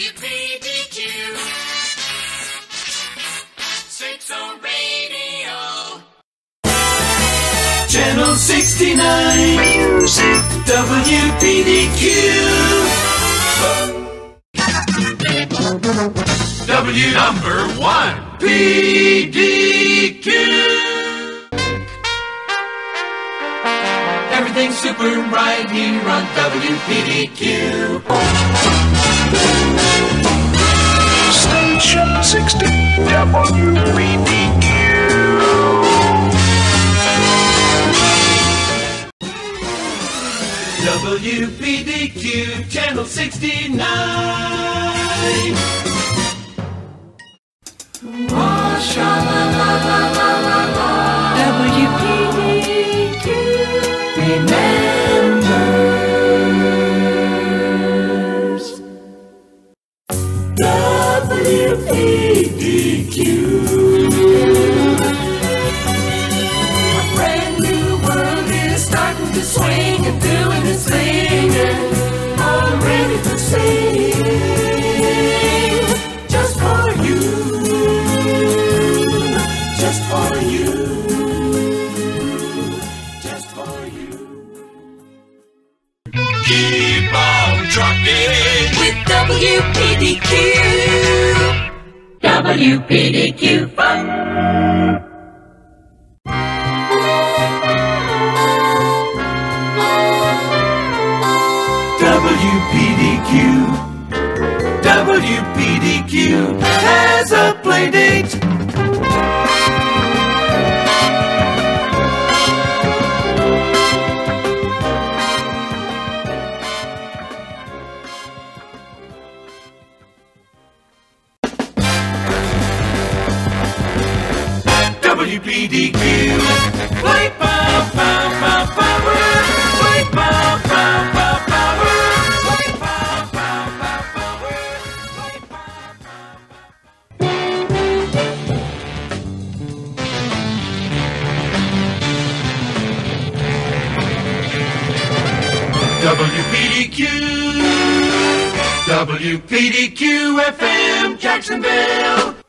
WPDQ. Six on radio. Channel 69 Music WPDQ W number one PDQ Everything's super right here on WPDQ Station 60 WPDQ. WPDQ Channel 69 A brand new world is starting to swing and Keep on trucking. With WPDQ, WPDQ fun. WPDQ WPDQ has a play date WPDQ pow WPDQ WPDQ FM Jacksonville